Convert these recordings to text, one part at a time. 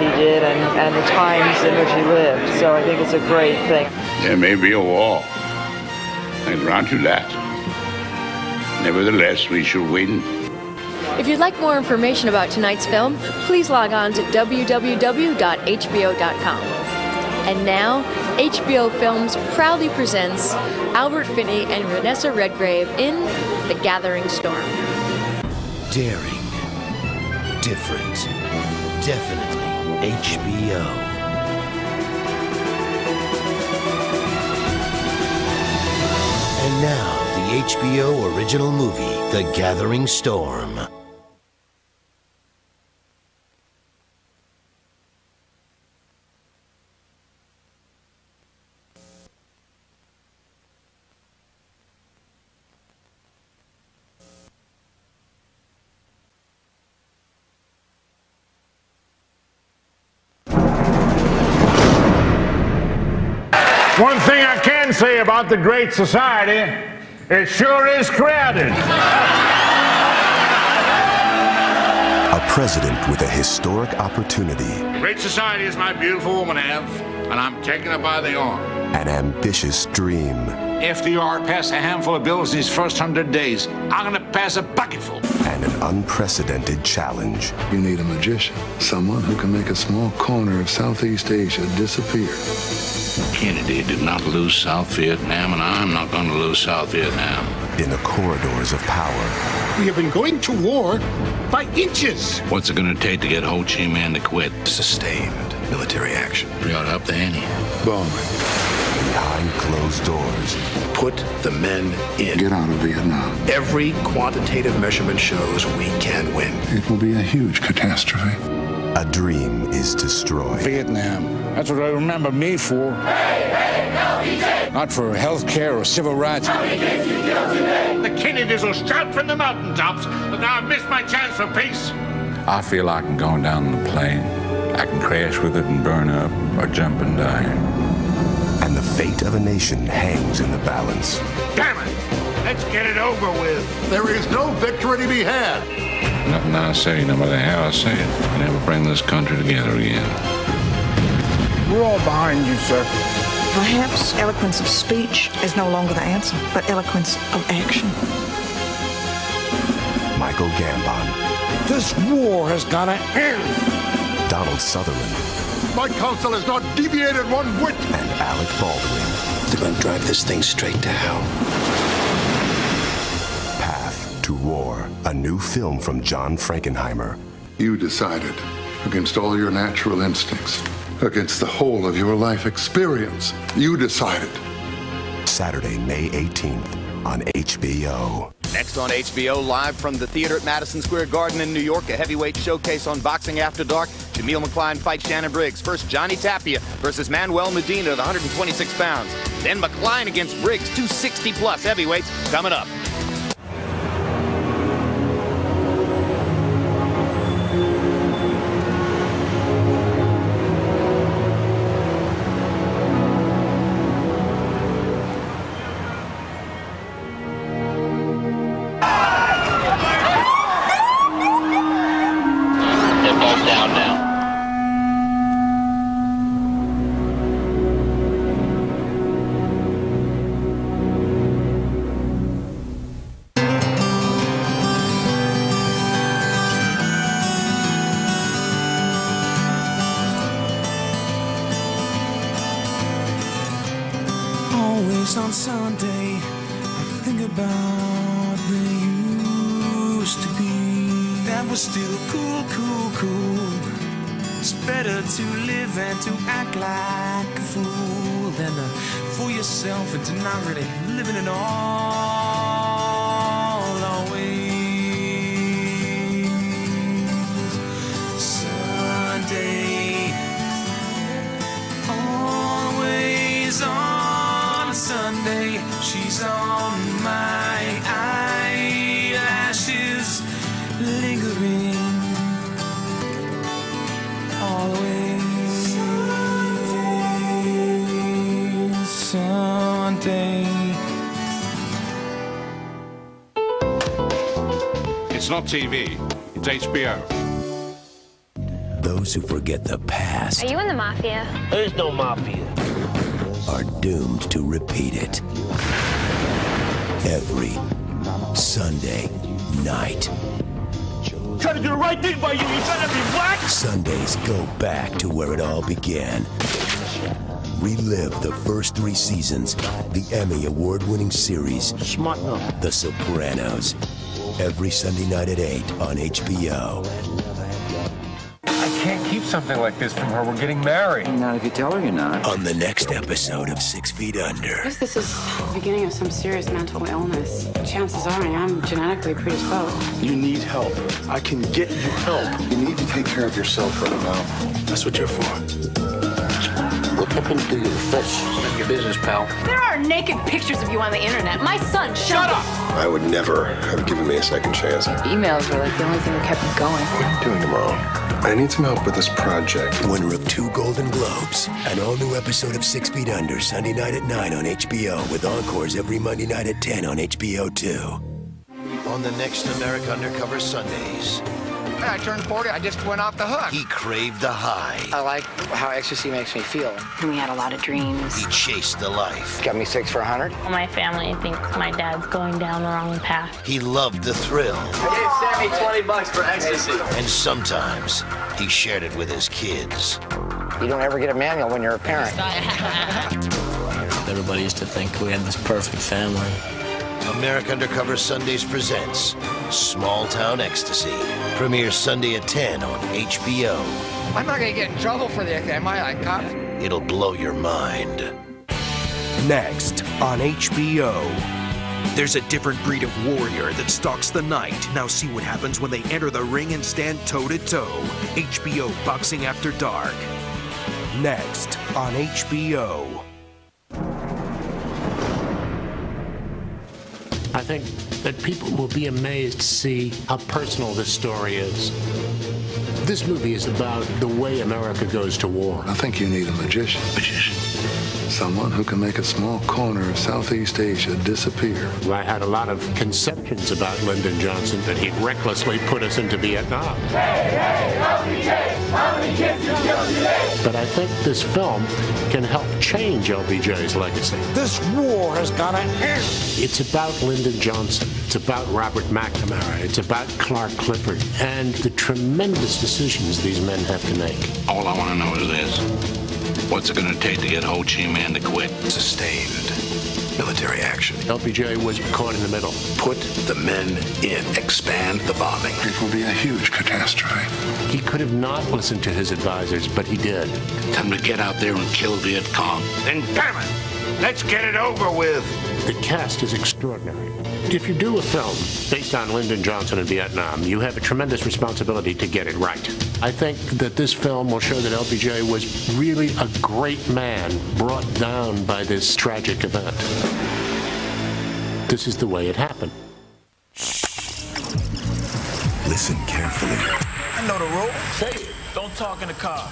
he did and, and the times in which he lived. So I think it's a great thing. There may be a war. I grant you that. Nevertheless, we shall win. If you'd like more information about tonight's film, please log on to www.hbo.com. And now, HBO Films proudly presents Albert Finney and Vanessa Redgrave in The Gathering Storm. Daring. Different. Definitely HBO. And now, the HBO original movie, The Gathering Storm. One thing I can say about the Great Society, it sure is crowded. A president with a historic opportunity. Great society is my beautiful woman, Ev, and I'm taking her by the arm. An ambitious dream. FDR passed a handful of bills in his first hundred days. I'm gonna pass a bucketful. And an unprecedented challenge. You need a magician, someone who can make a small corner of Southeast Asia disappear. Kennedy did not lose South Vietnam, and I'm not going to lose South Vietnam. In the corridors of power. We have been going to war by inches. What's it going to take to get Ho Chi Minh to quit? Sustained military action. We ought to up the ante. Bombing. Behind closed doors. Put the men in. Get out of Vietnam. Every quantitative measurement shows we can win. It will be a huge catastrophe. A dream is destroyed. Vietnam. That's what I remember me for. Not for health care or civil rights. The Kennedys will shout from the mountaintops that now I've missed my chance for peace. I feel like I'm going down the plane. I can crash with it and burn up, or jump and die. And the fate of a nation hangs in the balance. Damn it! Let's get it over with. There is no victory to be had. Nothing I say, no matter how I say it, can ever bring this country together again. We're all behind you, sir. Perhaps eloquence of speech is no longer the answer, but eloquence of action. Michael Gambon. This war has got to end. Donald Sutherland. My counsel has not deviated one whit. And Alec Baldwin. They're going to drive this thing straight to hell. Path to War. A new film from John Frankenheimer. You decided, against all your natural instincts, against the whole of your life experience, you decided. Saturday, May 18th on HBO. Next on HBO, live from the theater at Madison Square Garden in New York, a heavyweight showcase on Boxing After Dark. Jameel McCline fights Shannon Briggs. First, Johnny Tapia versus Manuel Medina at 126 pounds. Then McCline against Briggs, 260 plus heavyweights coming up. They're down now. Better to live and to act like a fool than to fool yourself into not really living at all. Always Sunday. Always on a Sunday, she's on It's not TV, it's HBO. Those who forget the past Are you in the mafia? There's no mafia. are doomed to repeat it. Every Sunday night. Try to do the right thing by you. You gotta be what? Sundays go back to where it all began. Relive the first three seasons, the Emmy award winning series, Smart enough. The Sopranos. Every Sunday night at 8 on HBO. I can't keep something like this from her. We're getting married. Not if you tell her you're not. On the next episode of Six Feet Under. Because this is the beginning of some serious mental illness. Chances are I am genetically predisposed. You need help. I can get you help. You need to take care of yourself right now. That's what you're for. Look up into your fish. None your business, pal. There are naked pictures of you on the internet. My son, Shut up! I would never have given me a second chance. Emails were like the only thing that kept me going. What are you doing tomorrow? I need some help with this project. Winner of two Golden Globes. An all new episode of Six Feet Under, Sunday night at 9 on HBO, with encores every Monday night at 10 on HBO 2. On the next America Undercover Sundays, I turned 40, I just went off the hook. he craved the high. I like how ecstasy makes me feel. We had a lot of dreams. He chased the life. Got me six for a 100. My family thinks my dad's going down the wrong path. He loved the thrill. I gave Sammy 20 bucks for ecstasy. And sometimes he shared it with his kids. You don't ever get a manual when you're a parent. Everybody used to think we had this perfect family. America Undercover Sundays presents Small Town Ecstasy. Premieres Sunday at 10 on HBO. I'm not going to get in trouble for this, am I, like cops? It'll blow your mind. Next on HBO. There's a different breed of warrior that stalks the night. Now see what happens when they enter the ring and stand toe to toe. HBO Boxing After Dark. Next on HBO. Think that people will be amazed to see how personal this story is. This movie is about the way America goes to war. I think you need a magician. Magician. Someone who can make a small corner of Southeast Asia disappear. I had a lot of conceptions about Lyndon Johnson that he'd recklessly put us into Vietnam. But I think this film can help change LBJ's legacy. This war has got to end. It's about Lyndon Johnson. It's about Robert McNamara. It's about Clark Clifford and the tremendous decisions these men have to make. All I want to know is this. What's it going to take to get Ho Chi Minh to quit? Sustained military action. LBJ was caught in the middle. Put the men in. Expand the bombing. It will be a huge catastrophe. He could have not listened to his advisors, but he did. Time to get out there and kill Viet Cong. Then damn it, let's get it over with. The cast is extraordinary. If you do a film based on Lyndon Johnson in Vietnam, you have a tremendous responsibility to get it right. I think that this film will show that LBJ was really a great man brought down by this tragic event. This is the way it happened. Listen carefully. I know the rule. Say it. Don't talk in the car.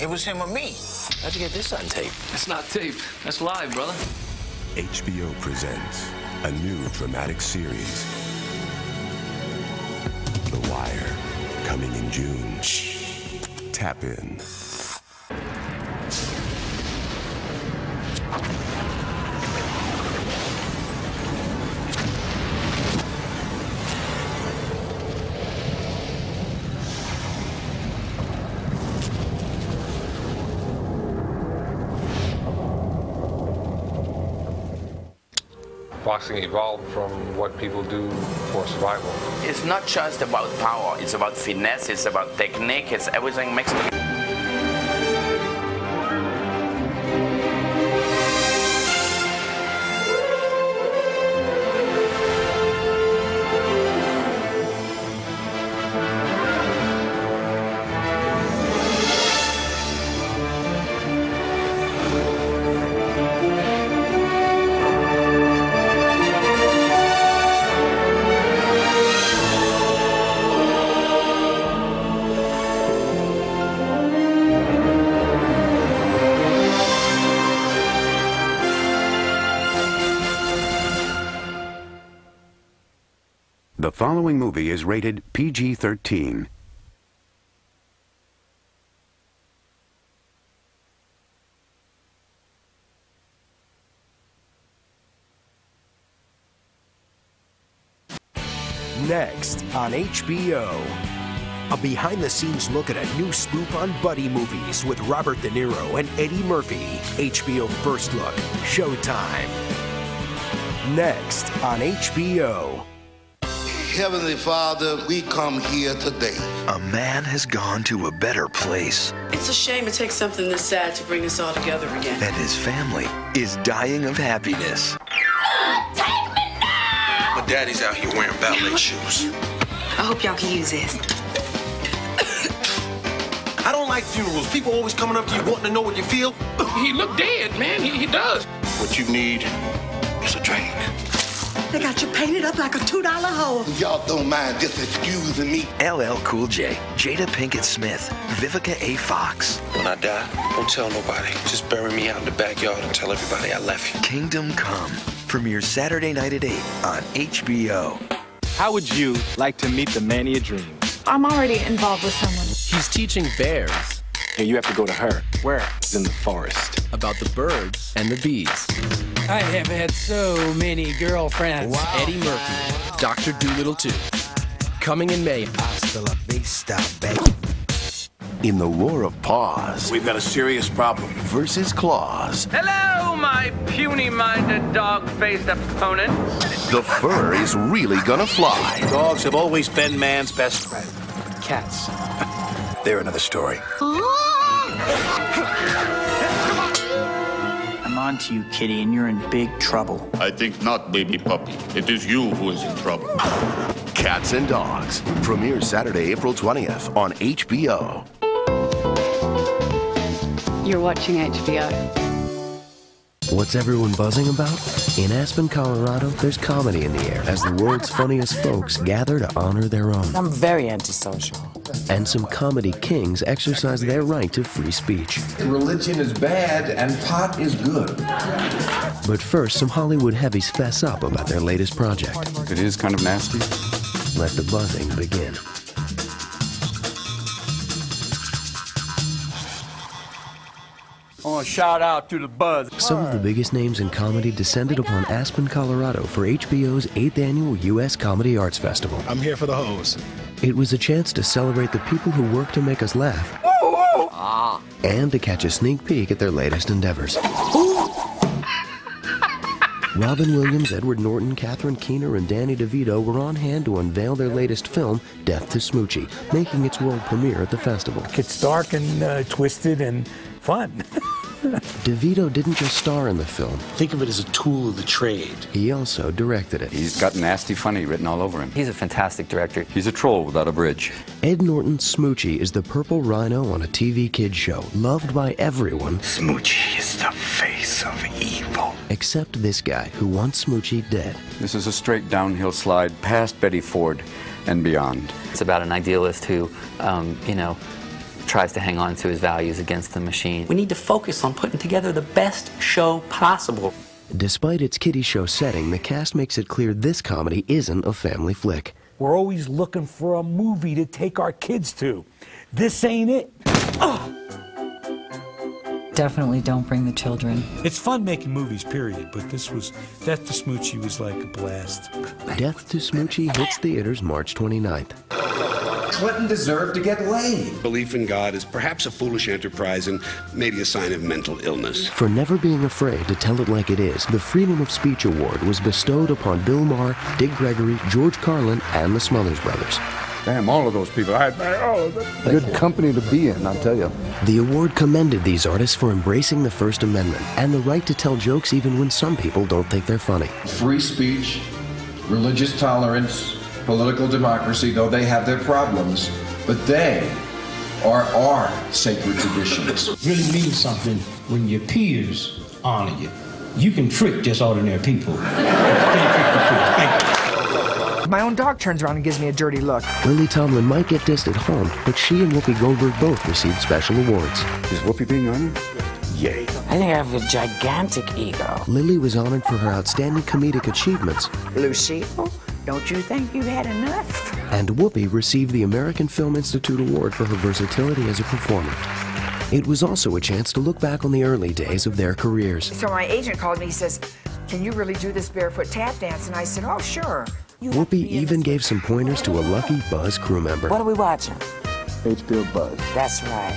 It was him or me. How'd you get this on tape? That's not tape. That's live, brother. HBO presents a new dramatic series. The Wire, coming in June. Tap in. Boxing evolved from what people do for survival. It's not just about power, it's about finesse, it's about technique, it's everything mixed together. following movie is rated PG 13. Next on HBO. A behind the scenes look at a new spoof on buddy movies with Robert De Niro and Eddie Murphy. HBO First Look, Showtime. Next on HBO. Heavenly Father, we come here today. A man has gone to a better place, It's a shame it takes something this sad to bring us all together again. and his family is dying of happiness. Take me now! My daddy's out here wearing ballet shoes. I hope y'all can use this. I don't like funerals. People always coming up to you wanting to know what you feel. He look dead, man. He, he does. What you need is a drink. They got you painted up like a $2 hole. Y'all don't mind just excusing me. LL Cool J, Jada Pinkett Smith, Vivica A. Fox. When I die, don't tell nobody. Just bury me out in the backyard and tell everybody I left you. Kingdom Come premieres Saturday night at 8 on HBO. How would you like to meet the man of your dreams? I'm already involved with someone. He's teaching bears. Hey, you have to go to her. Where? In the forest. About the birds and the bees. I have had so many girlfriends. Eddie Murphy, Dr. Dolittle 2. Coming in May. In the war of paws We've got a serious problem. versus claws, Hello, my puny-minded, dog-faced opponent. the fur is really gonna fly. Dogs have always been man's best friend. Cats. They're another story. I'm on to you, kitty, and you're in big trouble. I think not, baby puppy. It is you who is in trouble. Cats and Dogs premieres Saturday, April 20th on HBO. You're watching HBO. What's everyone buzzing about? In Aspen, Colorado, there's comedy in the air as the world's funniest folks gather to honor their own. I'm very antisocial. And some comedy kings exercise their right to free speech. Religion is bad and pot is good. But first, some Hollywood heavies fess up about their latest project. It is kind of nasty. Let the buzzing begin. I want to shout out to the buzz. Some of the biggest names in comedy descended upon Aspen, Colorado for HBO's 8th annual U.S. Comedy Arts Festival. I'm here for the hose. It was a chance to celebrate the people who work to make us laugh Ah. and to catch a sneak peek at their latest endeavors. Robin Williams, Edward Norton, Catherine Keener, and Danny DeVito were on hand to unveil their latest film, Death to Smoochy, making its world premiere at the festival. It's dark and uh, twisted and fun. DeVito didn't just star in the film, Think of it as a tool of the trade. he also directed it. He's got nasty funny written all over him. He's a fantastic director. He's a troll without a bridge. Ed Norton's Smoochy is the purple rhino on a TV kids show, loved by everyone Smoochy is the face of evil. except this guy who wants Smoochy dead. This is a straight downhill slide past Betty Ford and beyond. It's about an idealist who, um, you know, tries to hang on to his values against the machine. We need to focus on putting together the best show possible. Despite its kiddie show setting, the cast makes it clear this comedy isn't a family flick. We're always looking for a movie to take our kids to. This ain't it. Definitely don't bring the children. It's fun making movies, period, but this was, Death to Smoochy was like a blast. Death to Smoochy hits theaters March 29th. Clinton deserved to get laid. Belief in God is perhaps a foolish enterprise and maybe a sign of mental illness. For never being afraid to tell it like it is, the Freedom of Speech Award was bestowed upon Bill Maher, Dick Gregory, George Carlin, and the Smothers Brothers. Damn, all of those people. I admire all of them. Good company to be in, I'll tell you. The award commended these artists for embracing the First Amendment and the right to tell jokes even when some people don't think they're funny. Free speech, religious tolerance, political democracy, though they have their problems, but they are our sacred traditions. really means something when your peers honor you. You can trick just ordinary people. You can't trick the people. Thank you. My own dog turns around and gives me a dirty look. Lily Tomlin might get dissed at home, but she and Whoopi Goldberg both received special awards. Is Whoopi being honored? Yay. I think I have a gigantic ego. Lily was honored for her outstanding comedic achievements, Lucille, don't you think you've had enough? and Whoopi received the American Film Institute Award for her versatility as a performer. It was also a chance to look back on the early days of their careers. So my agent called me. He says, "Can you really do this barefoot tap dance?" And I said, "Oh, sure." Whoopi even gave some pointers to a lucky Buzz crew member. What are we watching? HBO Buzz. That's right.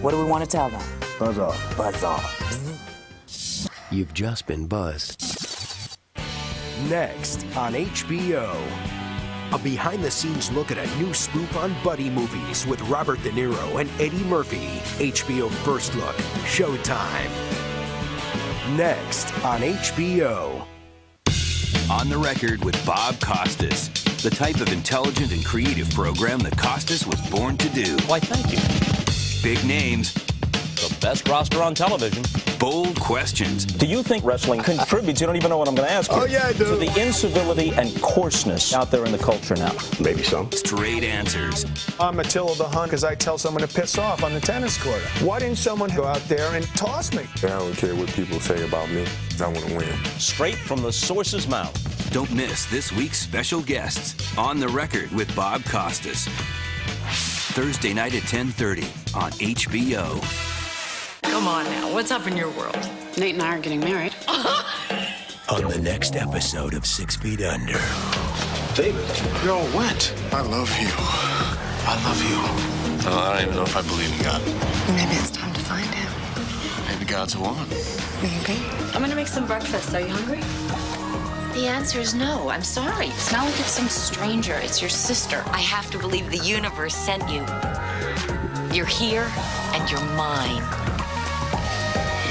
What do we want to tell them? Buzz off. Buzz off. You've just been buzzed. Next on HBO. A behind the scenes look at a new spoof on buddy movies with Robert De Niro and Eddie Murphy. HBO First Look, Showtime. Next on HBO. On the record with Bob Costas, the type of intelligent and creative program that Costas was born to do. Why, thank you. Big names. The best roster on television. Bold questions. Do you think wrestling contributes? You don't even know what I'm going to ask you. Oh, yeah, I do. To the incivility and coarseness out there in the culture now. Maybe some. Straight answers. I'm Attila the Hun because I tell someone to piss off on the tennis court. Why didn't someone go out there and toss me? I don't care what people say about me. I want to win. Straight from the source's mouth. Don't miss this week's special guests on the record with Bob Costas. Thursday night at 10:30 on HBO. Come on now, what's up in your world? Nate and I are getting married. On the next episode of Six Feet Under. David, you're all wet. I love you. I love you. Oh, I don't even know if I believe in God. Maybe it's time to find him. Maybe God's a woman. Maybe. I'm gonna make some breakfast. Are you hungry? The answer is no. I'm sorry. It's not like it's some stranger. It's your sister. I have to believe the universe sent you. You're here and you're mine.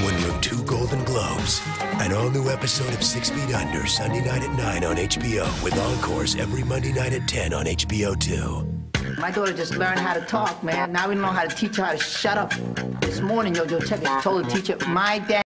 Winner of two Golden Globes. An all new episode of Six Feet Under, Sunday night at 9 on HBO, with encores every Monday night at 10 on HBO 2. My daughter just learned how to talk, man. Now we know how to teach her how to shut up. This morning, Yo Yo Check it. told the teacher, my dad.